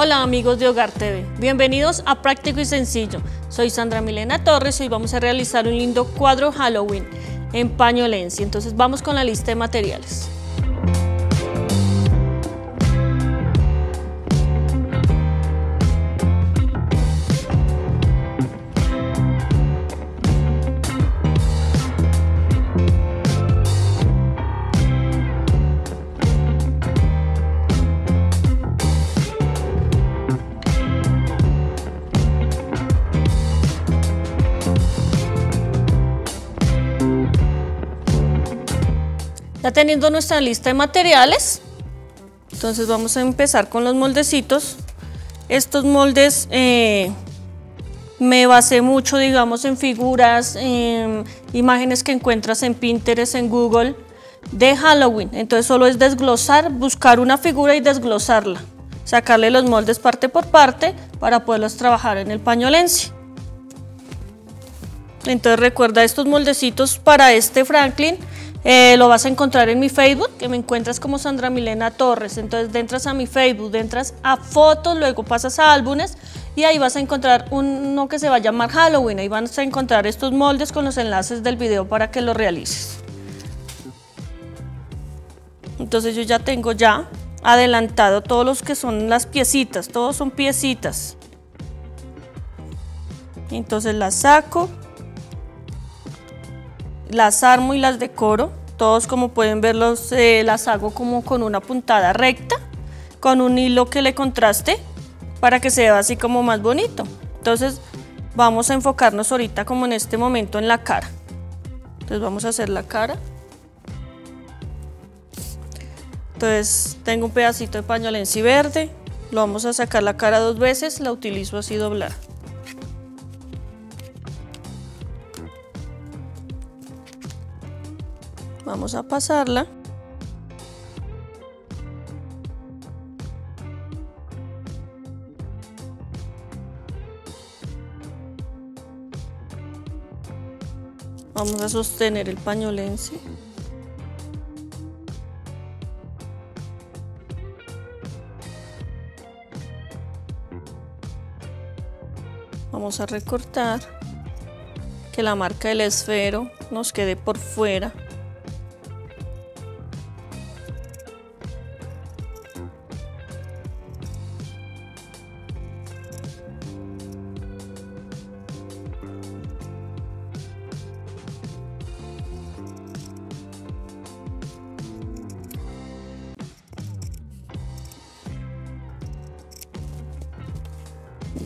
Hola amigos de Hogar TV, bienvenidos a Práctico y Sencillo. Soy Sandra Milena Torres y hoy vamos a realizar un lindo cuadro Halloween en paño lenci. Entonces vamos con la lista de materiales. Teniendo nuestra lista de materiales, entonces vamos a empezar con los moldecitos. Estos moldes eh, me basé mucho, digamos, en figuras, en imágenes que encuentras en Pinterest, en Google, de Halloween. Entonces solo es desglosar, buscar una figura y desglosarla. Sacarle los moldes parte por parte para poderlos trabajar en el paño lenci. Entonces recuerda estos moldecitos para este Franklin eh, lo vas a encontrar en mi Facebook, que me encuentras como Sandra Milena Torres. Entonces entras a mi Facebook, entras a fotos, luego pasas a álbumes y ahí vas a encontrar uno que se va a llamar Halloween. Ahí vas a encontrar estos moldes con los enlaces del video para que lo realices. Entonces yo ya tengo ya adelantado todos los que son las piecitas, todos son piecitas. Entonces las saco las armo y las decoro. Todos como pueden ver eh, las hago como con una puntada recta, con un hilo que le contraste para que se vea así como más bonito. Entonces vamos a enfocarnos ahorita como en este momento en la cara. Entonces vamos a hacer la cara. Entonces tengo un pedacito de paño verde, lo vamos a sacar la cara dos veces, la utilizo así doblada. Vamos a pasarla. Vamos a sostener el pañolense. Vamos a recortar que la marca del esfero nos quede por fuera.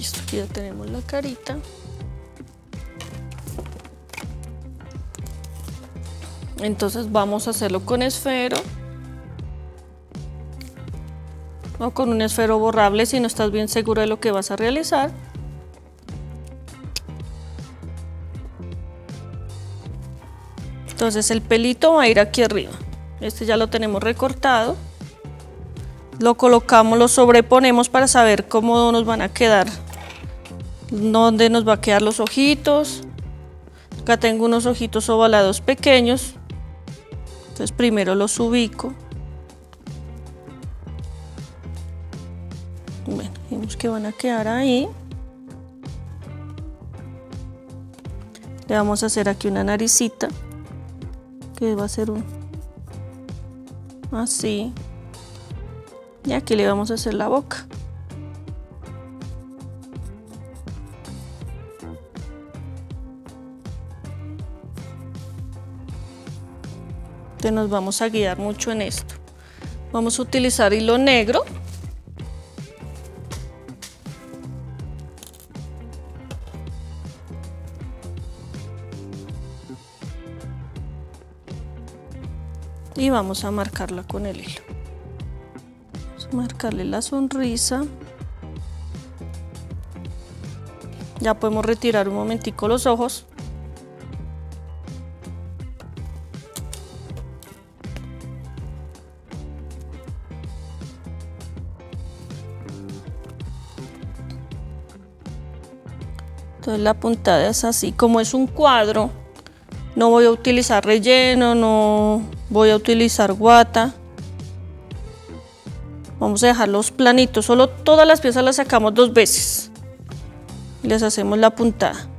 Listo, aquí ya tenemos la carita. Entonces vamos a hacerlo con esfero. O con un esfero borrable si no estás bien seguro de lo que vas a realizar. Entonces el pelito va a ir aquí arriba. Este ya lo tenemos recortado lo colocamos, lo sobreponemos para saber cómo nos van a quedar, dónde nos va a quedar los ojitos. Acá tengo unos ojitos ovalados pequeños, entonces primero los ubico. Bueno, vemos que van a quedar ahí. Le vamos a hacer aquí una naricita, que va a ser un así. Y aquí le vamos a hacer la boca. Nos vamos a guiar mucho en esto. Vamos a utilizar hilo negro. Y vamos a marcarla con el hilo marcarle la sonrisa ya podemos retirar un momentico los ojos la puntada es así como es un cuadro no voy a utilizar relleno no voy a utilizar guata Vamos a dejarlos planitos, solo todas las piezas las sacamos dos veces. Les hacemos la puntada.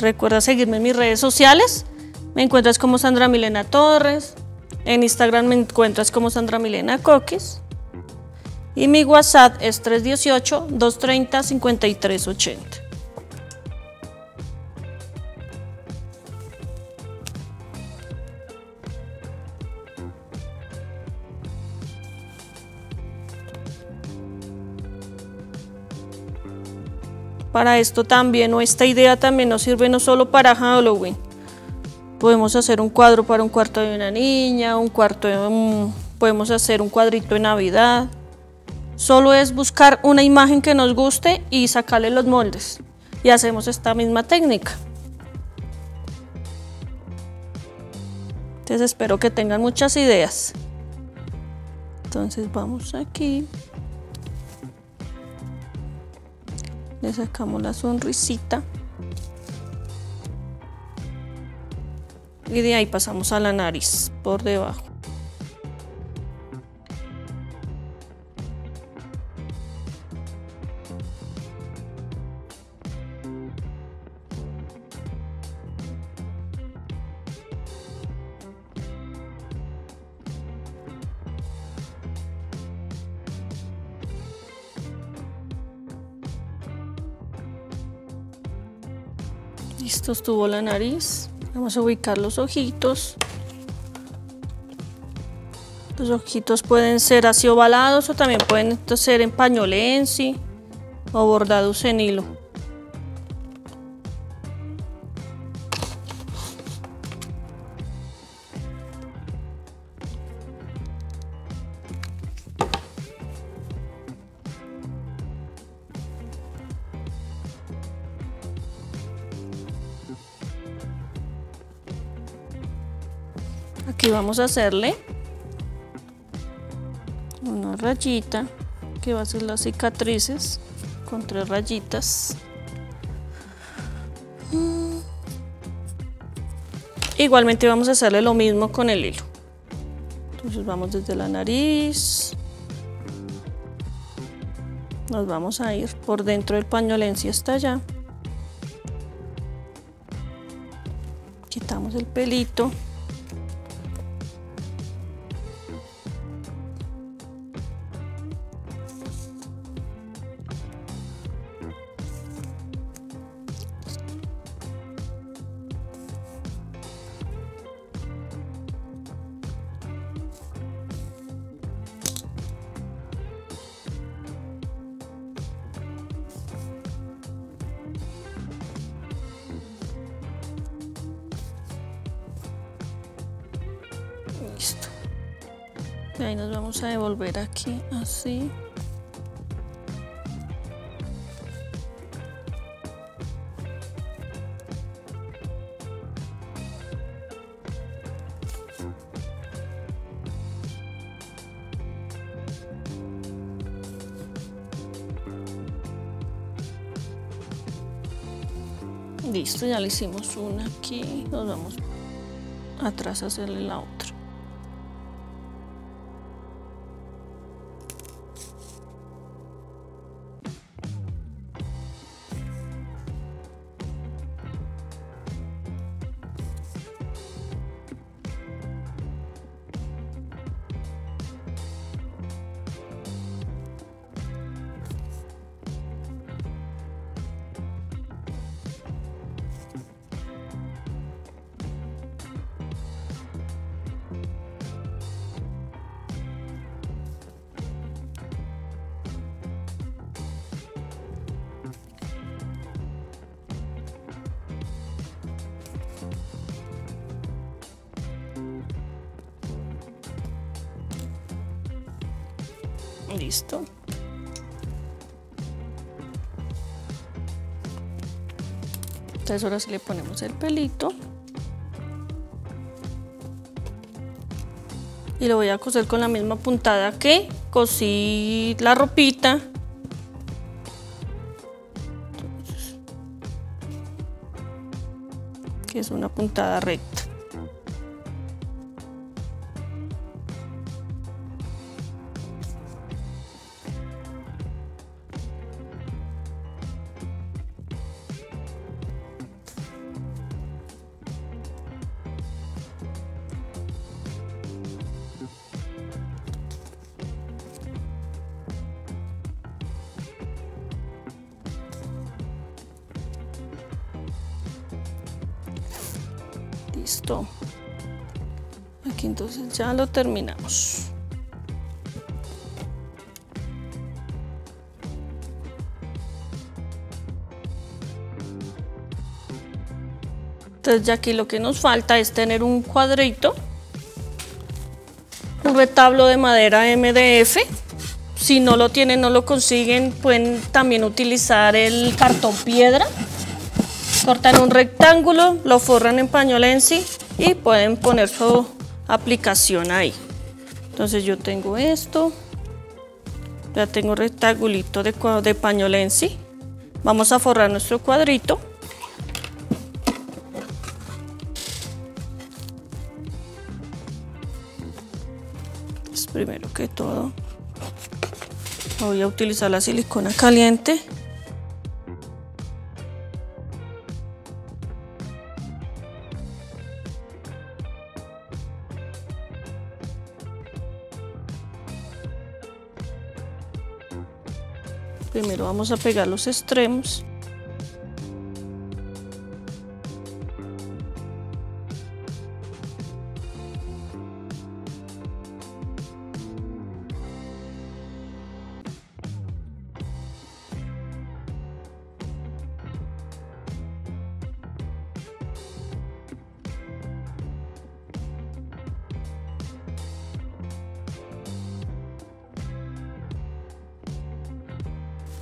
Recuerda seguirme en mis redes sociales. Me encuentras como Sandra Milena Torres. En Instagram me encuentras como Sandra Milena Coquis. Y mi WhatsApp es 318-230-5380. Para esto también, o esta idea también nos sirve no solo para Halloween. Podemos hacer un cuadro para un cuarto de una niña, un cuarto podemos hacer un cuadrito de Navidad. Solo es buscar una imagen que nos guste y sacarle los moldes. Y hacemos esta misma técnica. Entonces espero que tengan muchas ideas. Entonces vamos aquí. Le sacamos la sonrisita. Y de ahí pasamos a la nariz por debajo Listo, estuvo la nariz. Vamos a ubicar los ojitos. Los ojitos pueden ser así ovalados o también pueden ser en pañolensi o bordados en hilo. Vamos a hacerle una rayita que va a ser las cicatrices con tres rayitas. Igualmente vamos a hacerle lo mismo con el hilo. Entonces vamos desde la nariz. Nos vamos a ir por dentro del pañolencio hasta allá. Quitamos el pelito. Ahí nos vamos a devolver aquí, así. Listo, ya le hicimos una aquí, nos vamos atrás a hacerle la otra. Listo. Entonces ahora sí le ponemos el pelito. Y lo voy a coser con la misma puntada que cosí la ropita. que es una puntada recta. Listo. Aquí entonces ya lo terminamos. Entonces ya aquí lo que nos falta es tener un cuadrito, un retablo de madera MDF. Si no lo tienen, no lo consiguen, pueden también utilizar el cartón piedra. Cortan un rectángulo, lo forran en pañolensi y pueden poner su aplicación ahí. Entonces yo tengo esto, ya tengo rectangulito de, de pañolensi. Vamos a forrar nuestro cuadrito. primero que todo voy a utilizar la silicona caliente primero vamos a pegar los extremos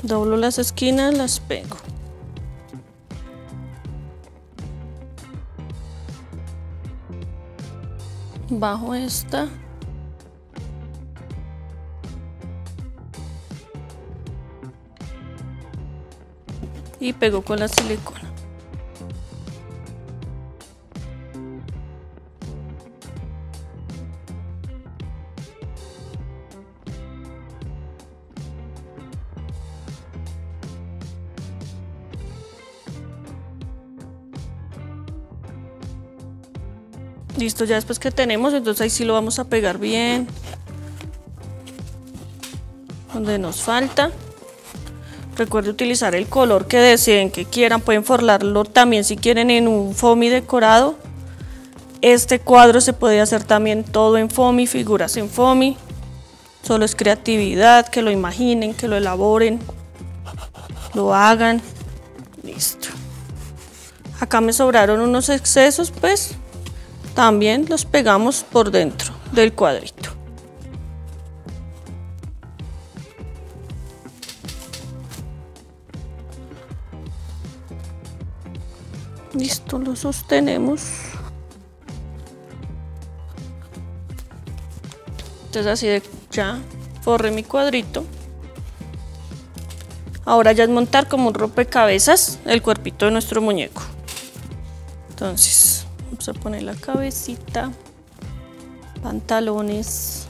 doblo las esquinas las pego. Bajo esta. Y pego con la silicona Listo, ya después que tenemos, entonces ahí sí lo vamos a pegar bien. Donde nos falta. Recuerde utilizar el color que deseen, que quieran. Pueden forlarlo también si quieren en un foamy decorado. Este cuadro se puede hacer también todo en foamy, figuras en foamy. Solo es creatividad, que lo imaginen, que lo elaboren, lo hagan. Listo. Acá me sobraron unos excesos, pues también los pegamos por dentro del cuadrito. Listo, lo sostenemos. Entonces así de ya forré mi cuadrito. Ahora ya es montar como un rompecabezas el cuerpito de nuestro muñeco. Entonces A poner la cabecita, pantalones.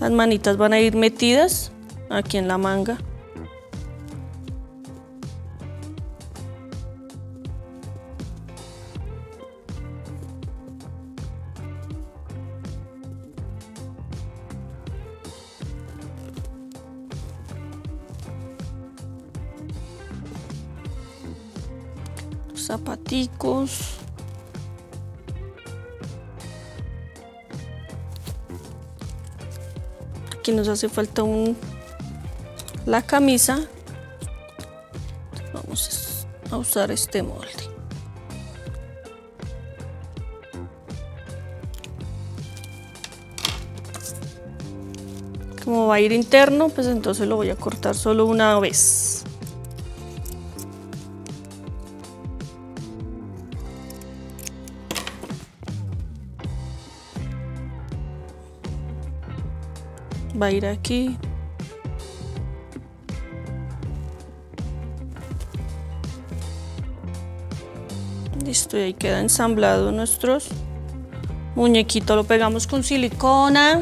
Las manitas van a ir metidas aquí en la manga. Zapaticos. Aquí nos hace falta un la camisa. Vamos a usar este molde. Como va a ir interno, pues entonces lo voy a cortar solo una vez. Va ir aquí. Listo, y ahí queda ensamblado nuestros muñequitos. Lo pegamos con silicona.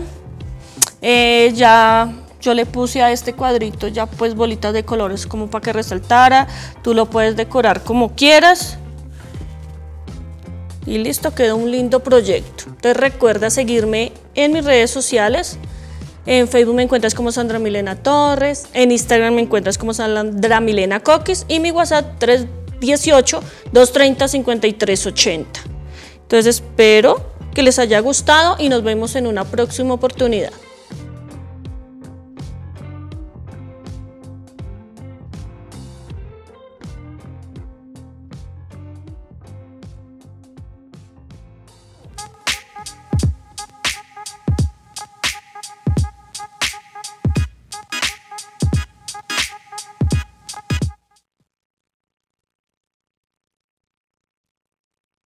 Eh, ya yo le puse a este cuadrito ya pues bolitas de colores como para que resaltara. Tú lo puedes decorar como quieras. Y listo, quedó un lindo proyecto. Te recuerda seguirme en mis redes sociales. En Facebook me encuentras como Sandra Milena Torres. En Instagram me encuentras como Sandra Milena Coquis. Y mi WhatsApp 318-230-5380. Entonces espero que les haya gustado y nos vemos en una próxima oportunidad.